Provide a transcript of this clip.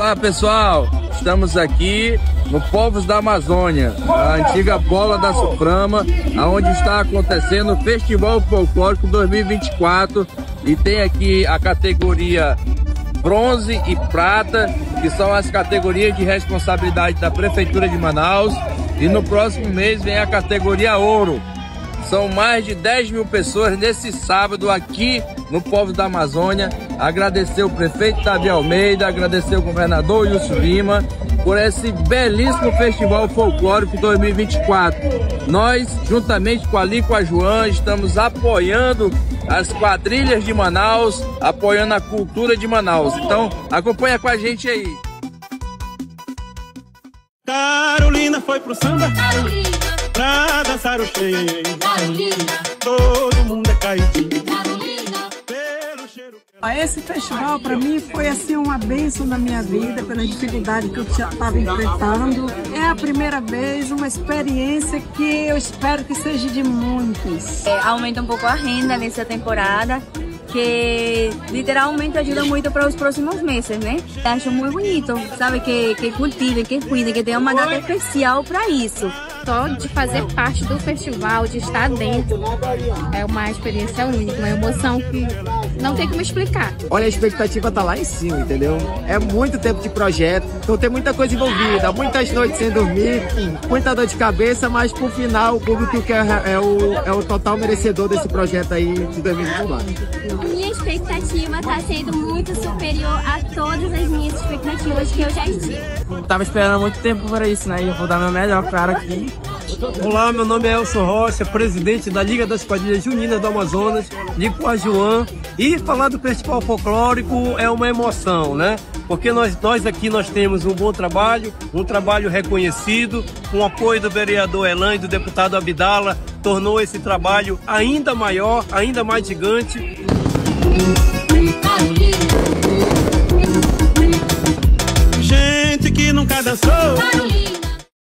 Olá pessoal, estamos aqui no Povos da Amazônia, a antiga bola da Suprama, onde está acontecendo o Festival Folclórico 2024 e tem aqui a categoria bronze e prata, que são as categorias de responsabilidade da Prefeitura de Manaus e no próximo mês vem a categoria ouro. São mais de 10 mil pessoas nesse sábado aqui no Povo da Amazônia. Agradecer o prefeito Davi Almeida, agradecer o governador Wilson Lima por esse belíssimo Festival Folclórico 2024. Nós, juntamente com a Ali com a João, estamos apoiando as quadrilhas de Manaus, apoiando a cultura de Manaus. Então, acompanha com a gente aí. Carolina foi pro samba Carolina. pra dançar o cheio. Carolina. Todo mundo é caidinho. Cheiro. Esse festival para mim foi assim uma bênção na minha vida, pela dificuldade que eu estava enfrentando. É a primeira vez, uma experiência que eu espero que seja de muitos. É, aumenta um pouco a renda nessa temporada que literalmente ajuda muito para os próximos meses, né? Acho muito bonito, sabe? Que, que cultivem, que cuidem, que tenha uma data especial para isso. Só de fazer parte do festival, de estar dentro, é uma experiência única, uma emoção que não tem como explicar. Olha, a expectativa tá lá em cima, entendeu? É muito tempo de projeto, então tem muita coisa envolvida, muitas noites sem dormir, muita dor de cabeça, mas por final o público que é, é, o, é o total merecedor desse projeto aí de 2024. Minha expectativa está sendo muito superior a todas as minhas expectativas que eu já tive. Tava esperando muito tempo para isso, né? E eu vou dar meu melhor para aqui. Olá, meu nome é Elson Rocha, presidente da Liga das Quadrilhas Juninas do Amazonas, de Coajuan. E falar do Festival Folclórico é uma emoção, né? Porque nós, nós aqui nós temos um bom trabalho, um trabalho reconhecido, com apoio do vereador Elan e do deputado Abdala, tornou esse trabalho ainda maior, ainda mais gigante. Gente que nunca dançou